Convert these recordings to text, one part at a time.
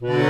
Mm-hmm.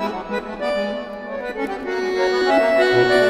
Thank you.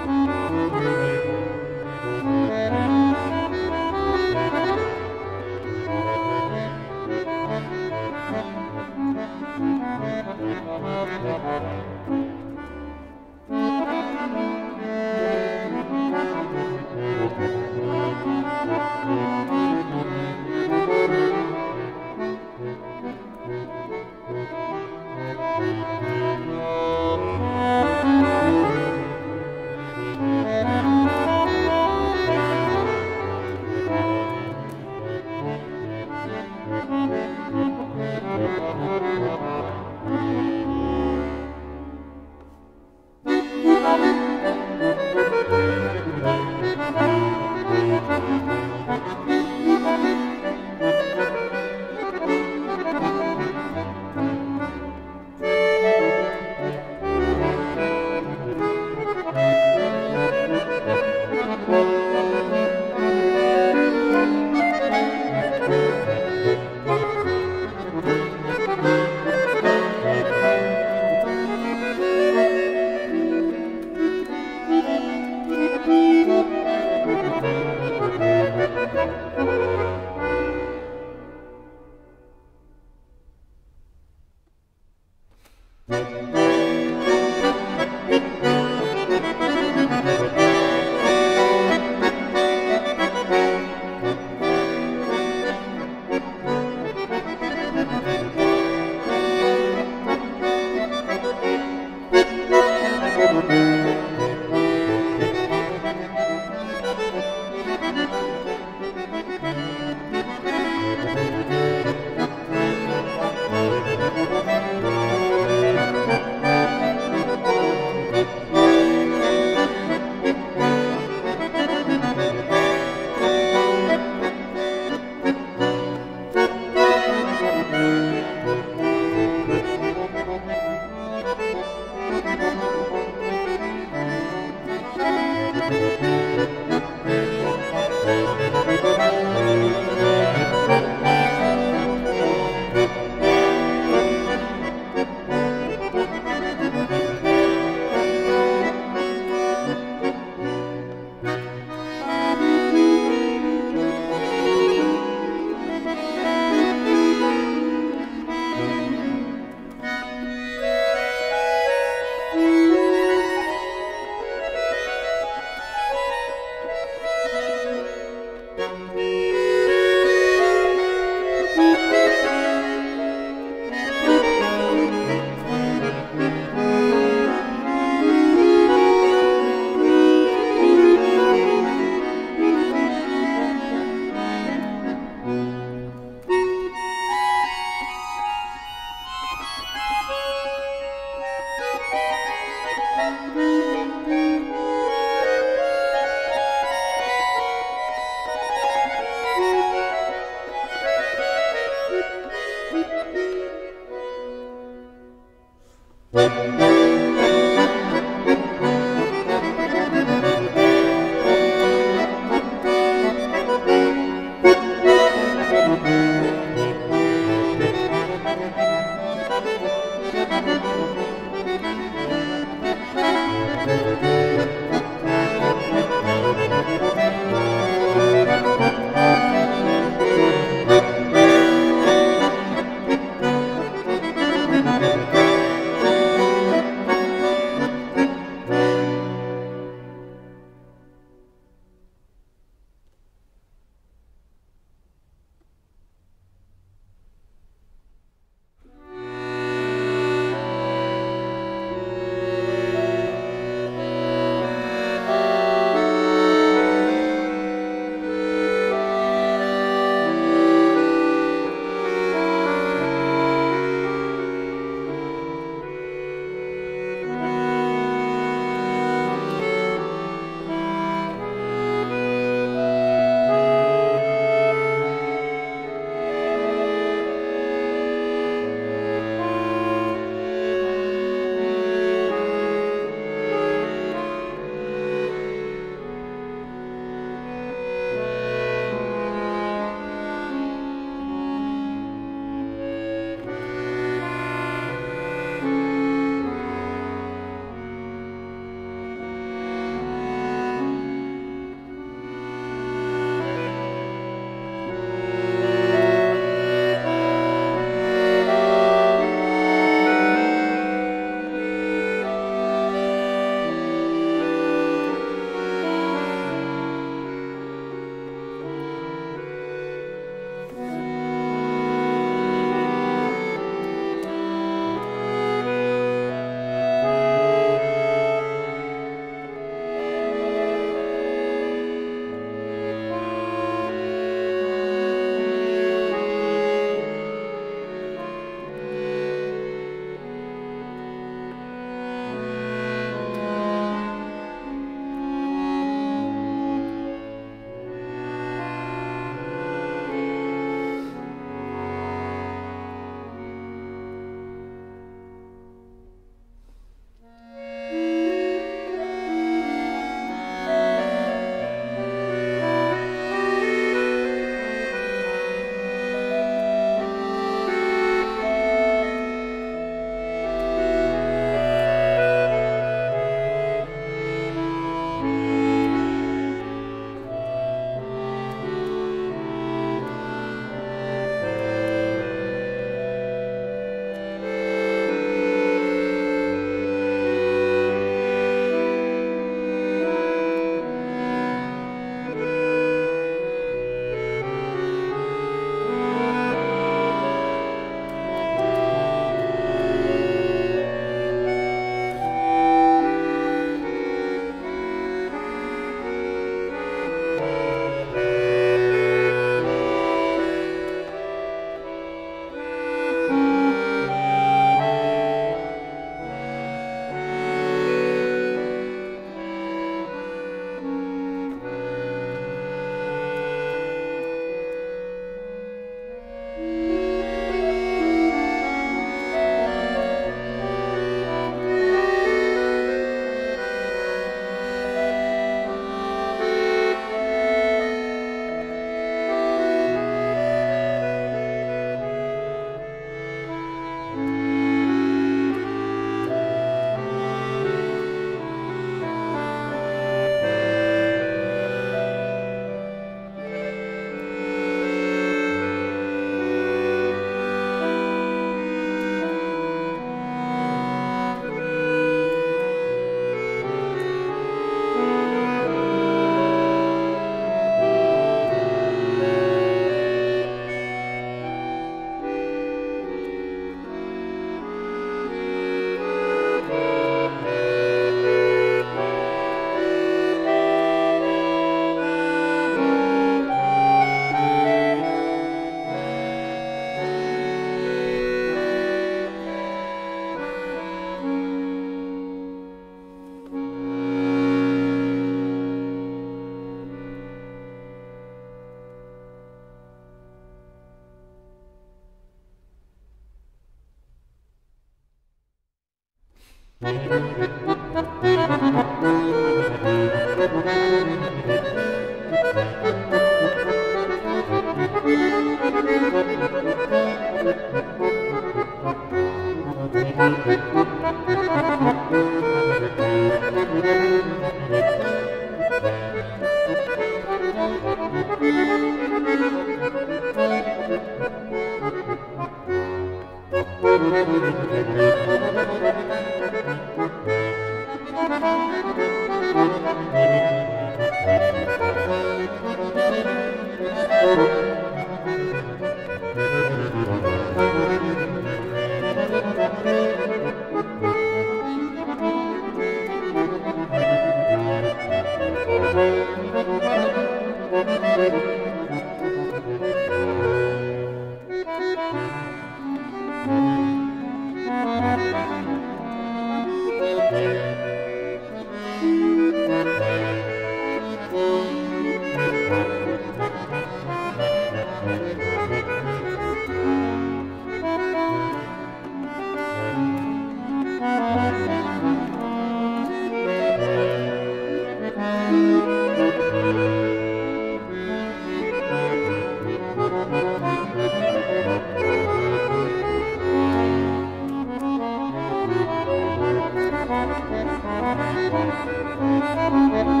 ¡Sí, sí, sí,